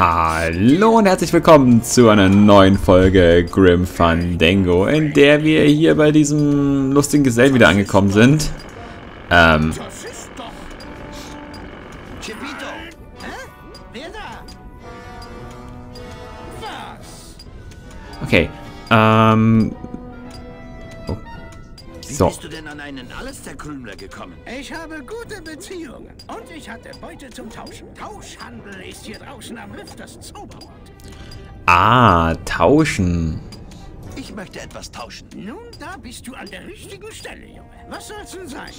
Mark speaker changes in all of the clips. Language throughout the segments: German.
Speaker 1: Hallo und herzlich willkommen zu einer neuen Folge Grim Fandango, in der wir hier bei diesem lustigen Gesellen wieder angekommen sind. Ähm,
Speaker 2: Das ist
Speaker 3: Wie
Speaker 1: so.
Speaker 3: bist du denn an einen Alles-Zerkrümler gekommen?
Speaker 2: Ich habe gute Beziehungen. Und ich hatte Beute zum Tauschen. Tauschhandel ist hier draußen am Riff das Zauberwort.
Speaker 1: Ah, tauschen.
Speaker 3: Ich möchte etwas tauschen.
Speaker 2: Nun, da bist du an der richtigen Stelle, Junge. Was soll's denn sein?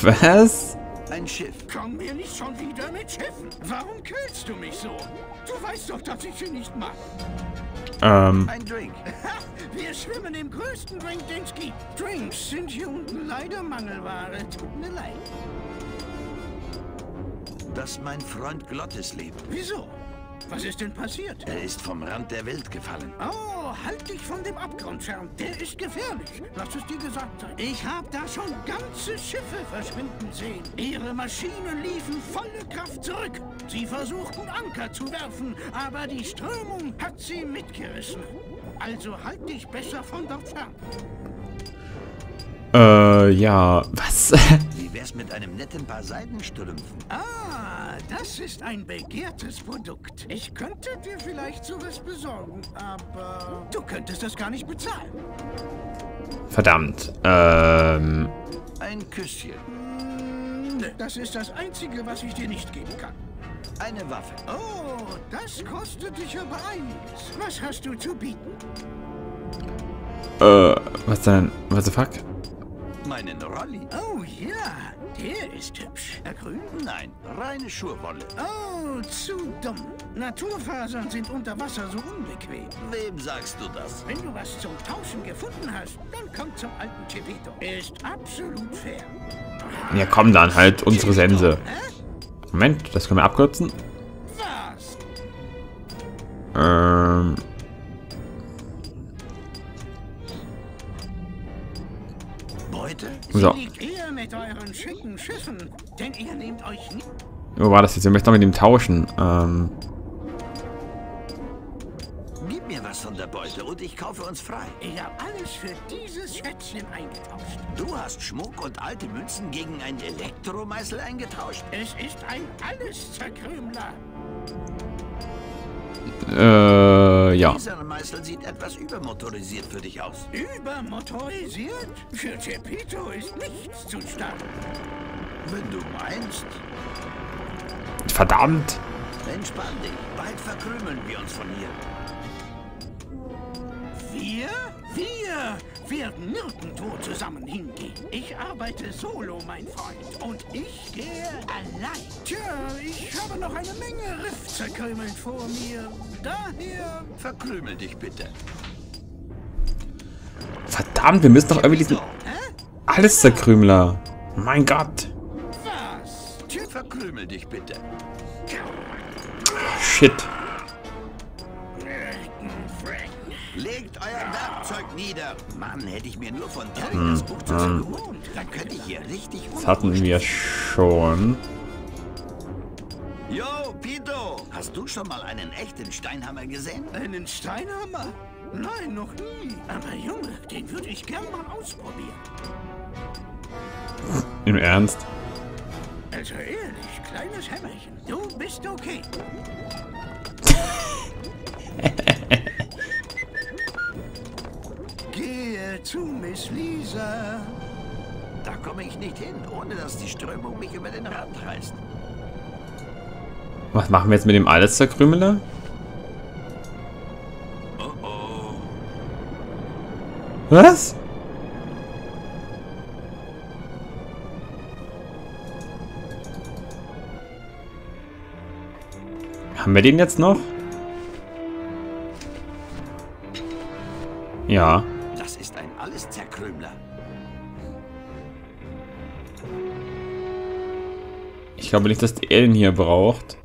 Speaker 1: Was?
Speaker 3: Ein Schiff.
Speaker 2: Komm mir nicht schon wieder mit Schiffen. Warum quälst du mich so? Du weißt doch, dass ich sie nicht mag.
Speaker 1: Ähm,
Speaker 3: Ein Drink.
Speaker 2: Wir schwimmen im größten Drink, den es gibt. Drinks sind hier unten leider Mangelware. Tut mir leid.
Speaker 3: Das mein Freund Glottis lebt.
Speaker 2: Wieso? Was ist denn passiert?
Speaker 3: Er ist vom Rand der Welt gefallen.
Speaker 2: Oh, halt dich von dem Abgrund fern. Der ist gefährlich. Lass es dir gesagt sein. Ich habe da schon ganze Schiffe verschwinden sehen. Ihre Maschinen liefen volle Kraft zurück. Sie versuchten Anker zu werfen, aber die Strömung hat sie mitgerissen. Also halt dich besser von dort fern.
Speaker 1: äh, ja, was?
Speaker 3: Wär's mit einem netten Paar Seidenstrümpfen?
Speaker 2: Ah, das ist ein begehrtes Produkt. Ich könnte dir vielleicht sowas besorgen, aber du könntest das gar nicht bezahlen.
Speaker 1: Verdammt. Ähm,
Speaker 3: Ein Küsschen.
Speaker 2: Nö, das ist das Einzige, was ich dir nicht geben kann.
Speaker 3: Eine Waffe.
Speaker 2: Oh, das kostet dich aber einiges. Was hast du zu bieten?
Speaker 1: äh, was denn? What the fuck?
Speaker 3: Meinen Rolli.
Speaker 2: Oh ja, der ist hübsch. Herr Grün?
Speaker 3: Nein, reine Schurwolle.
Speaker 2: Oh, zu dumm. Naturfasern sind unter Wasser so unbequem.
Speaker 3: Wem sagst du das?
Speaker 2: Wenn du was zum Tauschen gefunden hast, dann komm zum alten Chipito. Ist absolut fair.
Speaker 1: Ja, komm dann halt, unsere Sense. Moment, das können wir abkürzen.
Speaker 2: Was?
Speaker 1: Ähm,
Speaker 3: Beute?
Speaker 1: so.
Speaker 2: Liegt ihr mit euren schicken Schiffen, denn ihr nehmt euch nicht.
Speaker 1: Wo war das jetzt? Wir möchten mit ihm tauschen. Ähm,
Speaker 3: Gib mir was von der Beute und ich kaufe uns frei.
Speaker 2: Ich habe alles für dieses Schätzchen eingetauscht.
Speaker 3: Du hast Schmuck und alte Münzen gegen einen Elektromeißel eingetauscht?
Speaker 2: Es ist ein Alles-Zerkrümler.
Speaker 1: Äh, ja.
Speaker 3: Dieser Meißel sieht etwas übermotorisiert für dich aus.
Speaker 2: Übermotorisiert? Für Chepito ist nichts zu stark.
Speaker 3: Wenn du meinst,
Speaker 1: Verdammt.
Speaker 3: entspann dich. Bald verkrümeln wir uns von hier.
Speaker 2: Wir? Wir werden nirgendwo zusammen hingehen. Ich arbeite solo, mein Freund. Und ich gehe allein. Tja, ich habe noch eine Menge Riff zerkrümelt vor mir. Daher...
Speaker 3: Verkrümel dich bitte.
Speaker 1: Verdammt, wir müssen doch irgendwie diesen alles zerkrümler. Mein Gott.
Speaker 2: Was?
Speaker 3: Tja, verkrümel dich bitte.
Speaker 1: Shit.
Speaker 3: Nieder. Mann, hätte ich mir nur von Terry das Buch zu geholt, dann könnte ich hier richtig
Speaker 1: Das hatten wir schon.
Speaker 3: Yo, Pito! Hast du schon mal einen echten Steinhammer gesehen?
Speaker 2: Einen Steinhammer? Nein, noch nie. Aber Junge, den würde ich gern mal ausprobieren.
Speaker 1: Im Ernst.
Speaker 2: Also ehrlich, kleines Hämmerchen. Du bist okay. Zu Miss Lisa.
Speaker 3: Da komme ich nicht hin, ohne dass die Strömung mich über den Rand reißt.
Speaker 1: Was machen wir jetzt mit dem alles zerkrümeler?
Speaker 3: Oh oh.
Speaker 1: Was? Haben wir den jetzt noch? Ja. Ich glaube nicht, dass er den hier braucht.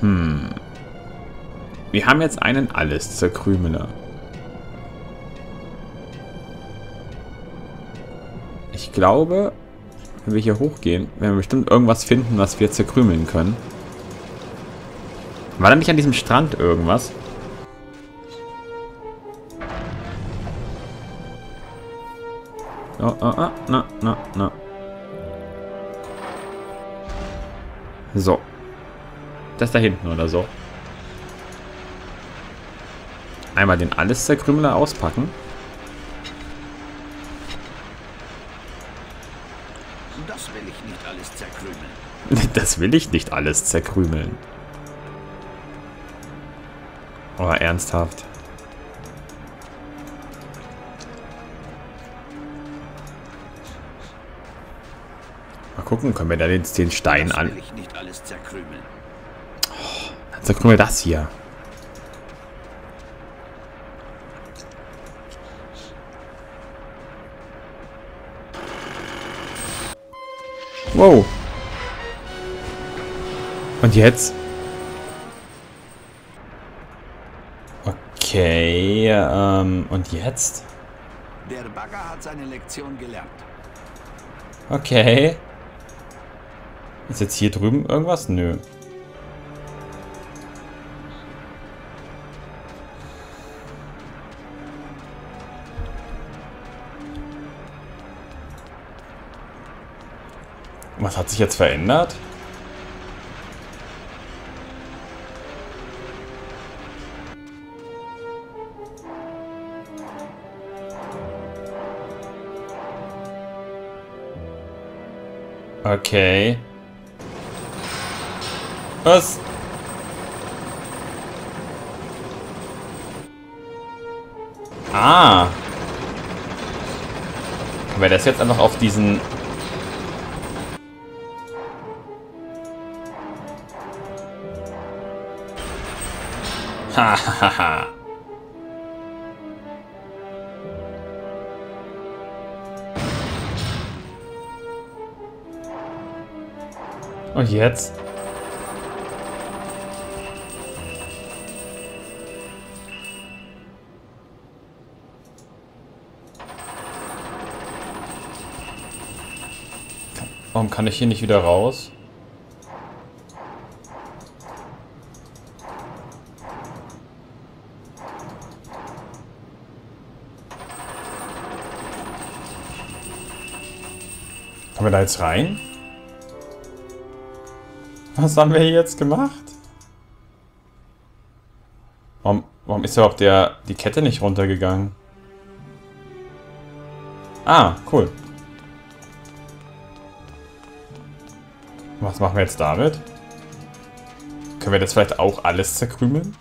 Speaker 1: Hm. Wir haben jetzt einen alles zerkrümeler. Ich glaube, wenn wir hier hochgehen, werden wir bestimmt irgendwas finden, was wir zerkrümeln können. War da nicht an diesem Strand irgendwas? Oh, oh, oh, na, na, na. So. Das da hinten oder so. Einmal den alles Zerkrümeler auspacken.
Speaker 3: Das will ich nicht alles zerkrümeln.
Speaker 1: Das will ich nicht alles zerkrümeln. Aber ernsthaft. Gucken, können wir da jetzt den Stein an...
Speaker 3: zerkrümeln.
Speaker 1: Dann zerkrümeln wir das hier. Wow. Und jetzt? Okay, ähm, und jetzt?
Speaker 3: Der Bagger hat seine Lektion gelernt.
Speaker 1: Okay. Ist jetzt hier drüben irgendwas? Nö. Was hat sich jetzt verändert? Okay. Was? Ah. Können wir das jetzt einfach auf diesen... Und jetzt? Warum kann ich hier nicht wieder raus? Kommen wir da jetzt rein? Was haben wir hier jetzt gemacht? Warum, warum ist überhaupt der, die Kette nicht runtergegangen? Ah, cool. Was machen wir jetzt damit? Können wir das vielleicht auch alles zerkrümeln?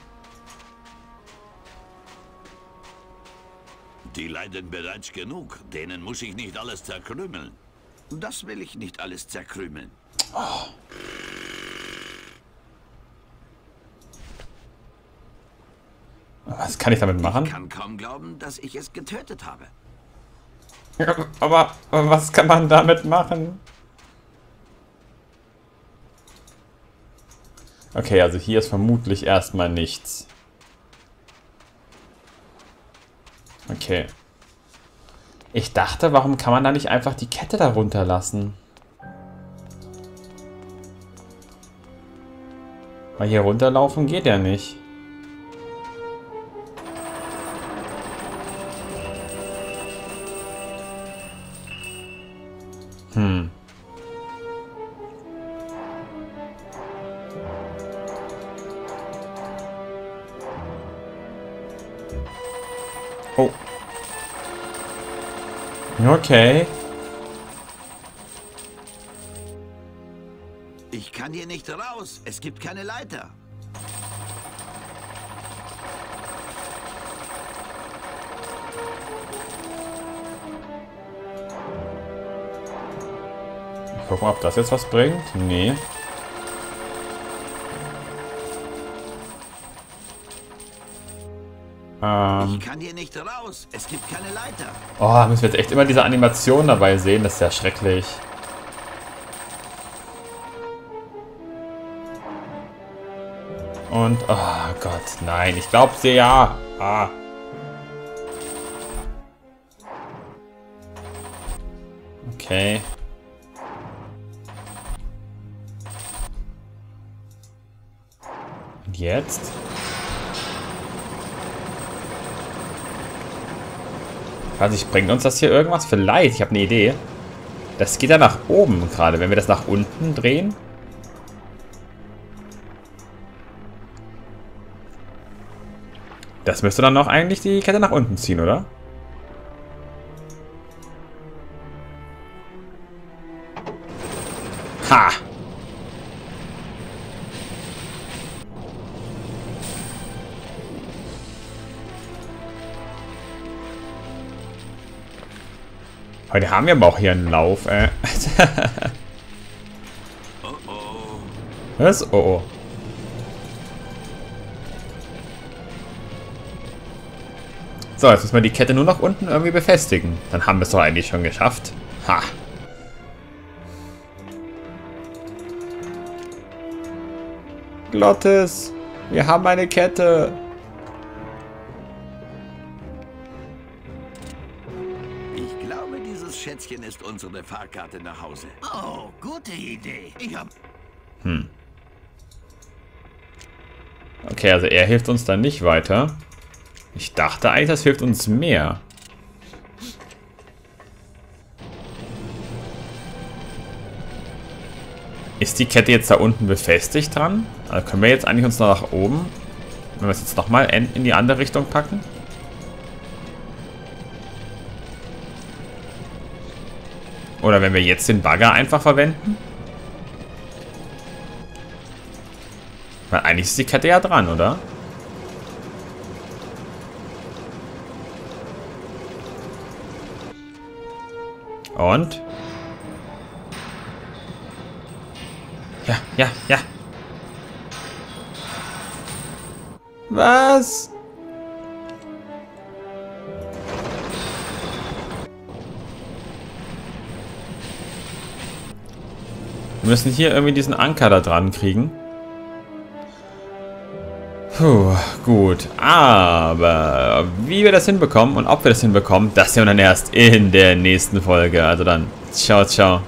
Speaker 3: Die leiden bereits genug. Denen muss ich nicht alles zerkrümeln. Das will ich nicht alles zerkrümeln.
Speaker 1: Was kann ich damit
Speaker 3: Ich
Speaker 1: machen?
Speaker 3: kann kaum glauben, dass ich es getötet habe.
Speaker 1: Aber was kann man damit machen? Okay, also hier ist vermutlich erstmal nichts. Okay. Ich dachte, warum kann man da nicht einfach die Kette darunter lassen? Weil hier runterlaufen geht ja nicht. Hm. Okay.
Speaker 3: Ich kann hier nicht raus. Es gibt keine Leiter.
Speaker 1: Ich guck mal, ob das jetzt was bringt. Nee. Ähm.
Speaker 3: Ich kann hier nicht raus. Es gibt keine Leiter.
Speaker 1: Oh, müssen wir jetzt echt immer diese Animation dabei sehen. Das ist ja schrecklich. Und, oh Gott, nein, ich glaub's dir ja. Ah. Okay. Und jetzt? Weiß ich, bringt uns das hier irgendwas? Vielleicht, ich habe eine Idee. Das geht ja nach oben gerade, wenn wir das nach unten drehen. Das müsste dann noch eigentlich die Kette nach unten ziehen, oder? Ha! Heute haben wir aber auch hier einen Lauf, äh.
Speaker 3: Oh oh.
Speaker 1: Was? Oh oh. So, jetzt müssen wir die Kette nur noch unten irgendwie befestigen. Dann haben wir es doch eigentlich schon geschafft. Ha. Glottis, wir haben eine Kette.
Speaker 3: Ist unsere Fahrkarte nach Hause.
Speaker 2: Oh, gute Idee. Ich hab
Speaker 1: Okay, also er hilft uns dann nicht weiter. Ich dachte eigentlich, das hilft uns mehr. Ist die Kette jetzt da unten befestigt dran? Also können wir jetzt eigentlich uns noch nach oben, wenn wir es jetzt nochmal in in die andere Richtung packen? Oder wenn wir jetzt den Bagger einfach verwenden? Weil eigentlich ist die Kette ja dran, oder? Und? Ja, ja, ja. Was? Wir müssen hier irgendwie diesen Anker da dran kriegen. Puh, gut. Aber wie wir das hinbekommen und ob wir das hinbekommen, das sehen wir dann erst in der nächsten Folge. Also dann, ciao, ciao.